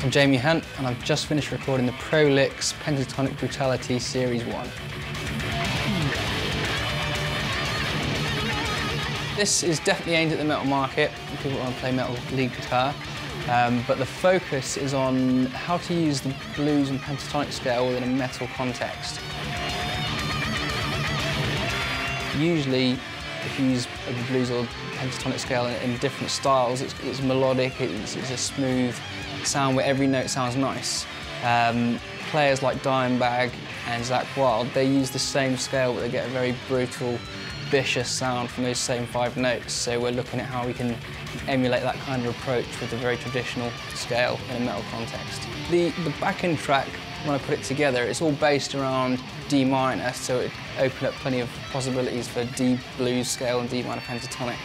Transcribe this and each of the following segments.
I'm Jamie Hunt and I've just finished recording the Pro Licks Pentatonic Brutality Series 1. This is definitely aimed at the metal market, people want to play metal lead guitar, um, but the focus is on how to use the blues and pentatonic scale within a metal context. Usually, if you use a blues or pentatonic scale in, different styles, it's, it's melodic, it's, it's a smooth, sound where every note sounds nice. Um, players like Dimebag and Zakk Wylde, they use the same scale but they get a very brutal, vicious sound from those same five notes. So we're looking at how we can emulate that kind of approach with a very traditional scale in a metal context. The, the backing track, when I put it together, it's all based around D minor, so it opened up plenty of possibilities for D blues scale and D minor pentatonic.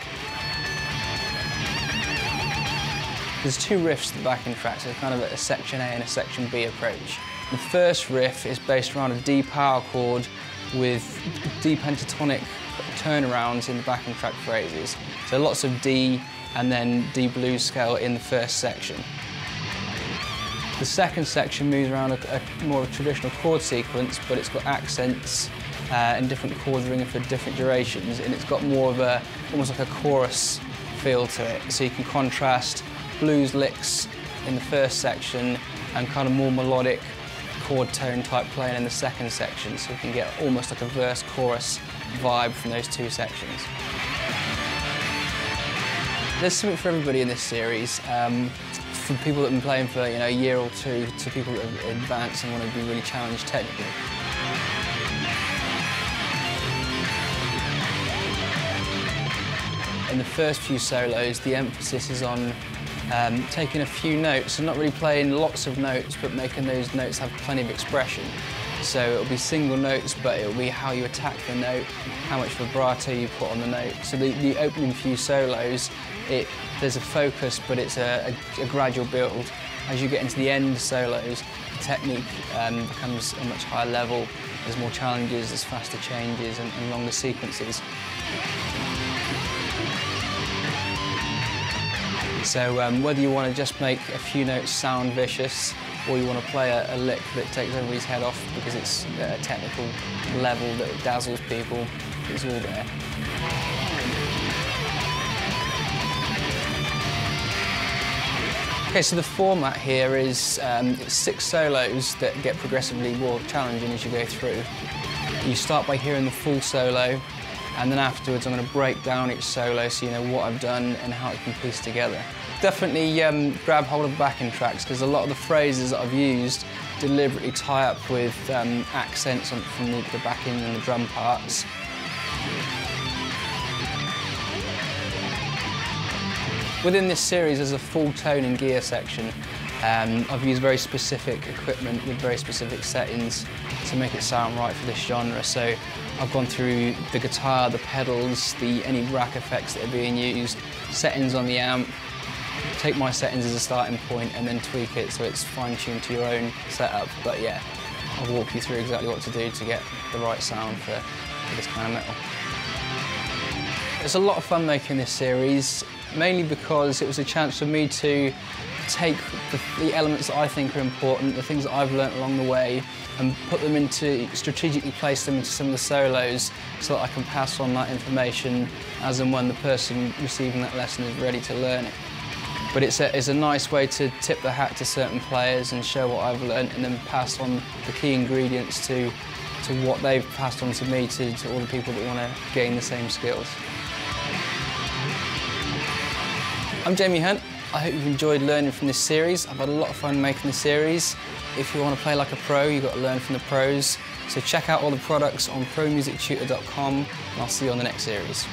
There's two riffs to the backing track, so kind of a section A and a section B approach. The first riff is based around a D power chord with D pentatonic turnarounds in the backing track phrases. So lots of D and then D blues scale in the first section. The second section moves around a, a more traditional chord sequence, but it's got accents uh, and different chords ringing for different durations, and it's got more of a, almost like a chorus feel to it. So you can contrast blues licks in the first section and kind of more melodic chord tone type playing in the second section so you can get almost like a verse chorus vibe from those two sections. There's something for everybody in this series. Um, from people that have been playing for you know, a year or two to people that have advanced and want to be really challenged technically. In the first few solos, the emphasis is on um, taking a few notes and not really playing lots of notes, but making those notes have plenty of expression. So it'll be single notes, but it'll be how you attack the note, how much vibrato you put on the note. So the, the opening few solos, it, there's a focus, but it's a, a, a gradual build. As you get into the end solos, the technique um, becomes a much higher level. There's more challenges, there's faster changes and, and longer sequences. So um, whether you want to just make a few notes sound vicious or you want to play a, a lick that takes everybody's head off because it's a technical level that dazzles people, it's all there. Okay, so the format here is um, six solos that get progressively more challenging as you go through. You start by hearing the full solo, and then afterwards I'm going to break down each solo so you know what I've done and how it can piece together. Definitely um, grab hold of the backing tracks because a lot of the phrases that I've used deliberately tie up with um, accents from the, the backing and the drum parts. Within this series there's a full tone and gear section. Um, I've used very specific equipment with very specific settings to make it sound right for this genre. So I've gone through the guitar, the pedals, the any rack effects that are being used, settings on the amp, take my settings as a starting point and then tweak it so it's fine-tuned to your own setup. But yeah, I'll walk you through exactly what to do to get the right sound for, for this kind of metal. It's a lot of fun making this series, mainly because it was a chance for me to take the, the, elements that I think are important, the things that I've learnt along the way, and put them into, strategically place them into some of the solos so that I can pass on that information as and when the person receiving that lesson is ready to learn it. But it's a, it's a nice way to tip the hat to certain players and show what I've learnt and then pass on the key ingredients to, to what they've passed on to me, to, to all the people that want to gain the same skills. I'm Jamie Hunt. I hope you've enjoyed learning from this series. I've had a lot of fun making the series. If you want to play like a pro, you've got to learn from the pros. So check out all the products on promusictutor.com and I'll see you on the next series.